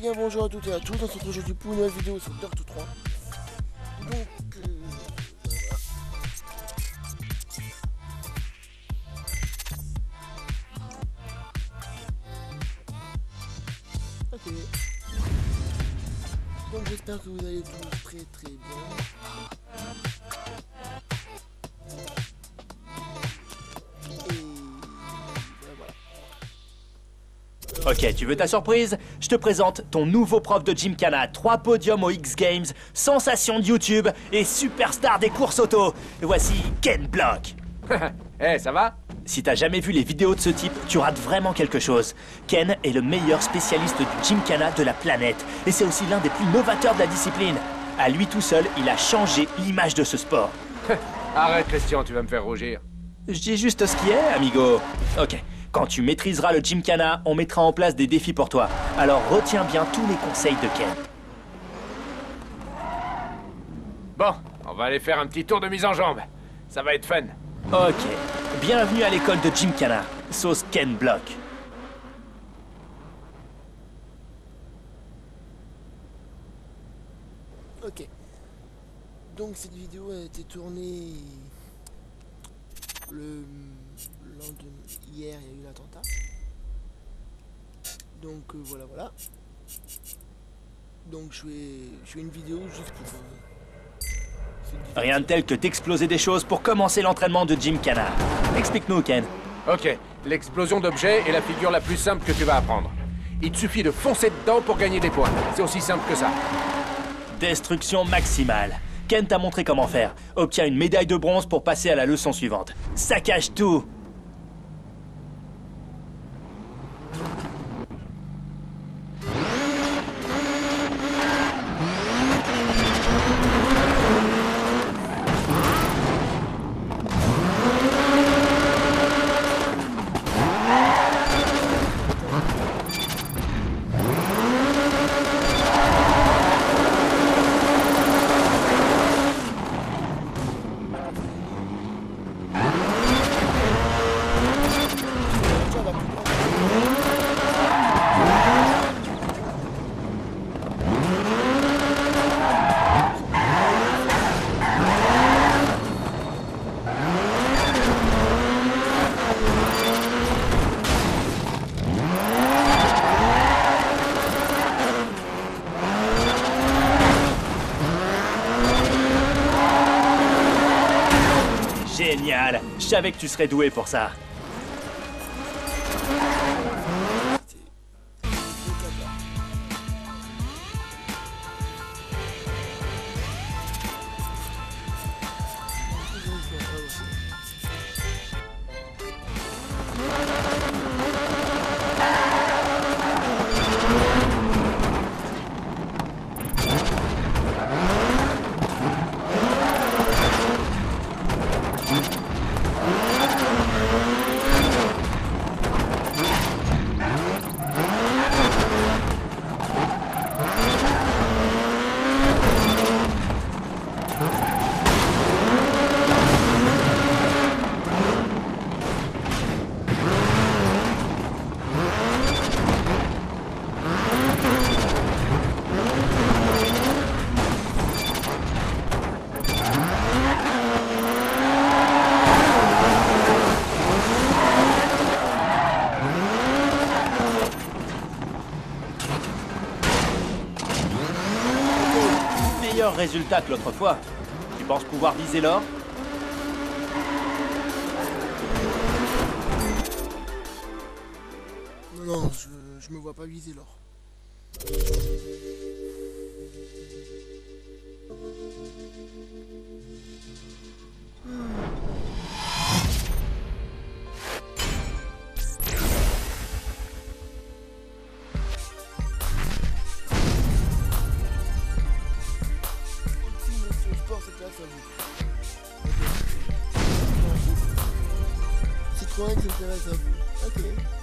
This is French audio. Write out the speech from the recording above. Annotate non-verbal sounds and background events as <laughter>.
Bien bonjour à toutes et à tous, on se retrouve aujourd'hui pour une nouvelle vidéo sur Dirt 3. Donc, euh. Donc j'espère que vous allez tous très très bien. Ok, tu veux ta surprise? Je te présente ton nouveau prof de Gymkhana, 3 podiums aux X Games, sensation de YouTube et superstar des courses auto. Voici Ken Block. <laughs> Eh, ça va? Si t'as jamais vu les vidéos de ce type, tu rates vraiment quelque chose. Ken est le meilleur spécialiste du Gymkhana de la planète et c'est aussi l'un des plus novateurs de la discipline. À lui tout seul, il a changé l'image de ce sport. <laughs> Arrête, Christian, tu vas me faire rougir. Je dis juste ce qui est, amigo. Ok. Quand tu maîtriseras le Gymkhana, on mettra en place des défis pour toi. Alors retiens bien tous les conseils de Ken. Bon, on va aller faire un petit tour de mise en jambe. Ça va être fun. Ok. Bienvenue à l'école de Gymkhana. Sauce Ken Block. Ok. Donc cette vidéo a été tournée le lendemain. Hier, il y a eu l'attentat. Donc euh, voilà, voilà. Donc je fais, je fais une vidéo juste pour. euh, Rien de tel que d'exploser des choses pour commencer l'entraînement de Gymkhana. Explique-nous, Ken. Ok, l'explosion d'objets est la figure la plus simple que tu vas apprendre. Il te suffit de foncer dedans pour gagner des points. C'est aussi simple que ça. Destruction maximale. Ken t'a montré comment faire. Obtiens une médaille de bronze pour passer à la leçon suivante. Saccage tout. Ça va plus loin. Génial. Je savais que tu serais doué pour ça. Résultat que l'autre fois. Tu penses pouvoir viser l'or? Non, je, je me vois pas viser l'or. Vous. Ok. Citroën, c'est place à vous. Ok.